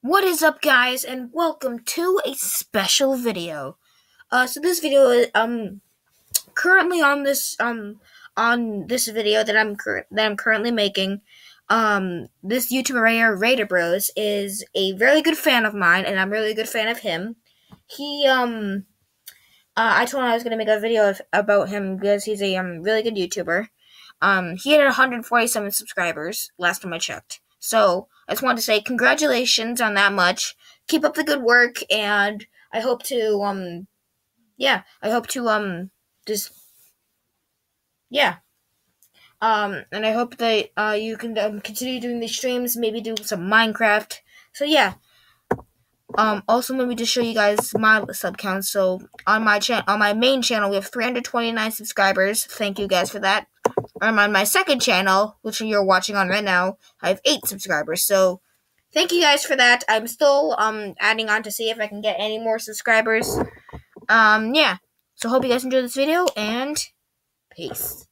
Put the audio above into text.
What is up, guys, and welcome to a special video. Uh, so this video is um currently on this um on this video that I'm that I'm currently making. Um, this YouTuber Raider Bros, is a very good fan of mine, and I'm really a good fan of him. He um, uh, I told him I was gonna make a video of, about him because he's a um really good YouTuber. Um, he had 147 subscribers last time I checked. So I just wanted to say congratulations on that much. Keep up the good work, and I hope to um, yeah, I hope to um, just yeah. Um, and I hope that uh, you can um, continue doing these streams, maybe do some Minecraft. So yeah. Um, also, me just show you guys my sub count. So on my channel, on my main channel, we have 329 subscribers. Thank you guys for that. Um, on my second channel, which you're watching on right now, I have eight subscribers. So thank you guys for that. I'm still um adding on to see if I can get any more subscribers. Um, yeah. So hope you guys enjoyed this video and peace.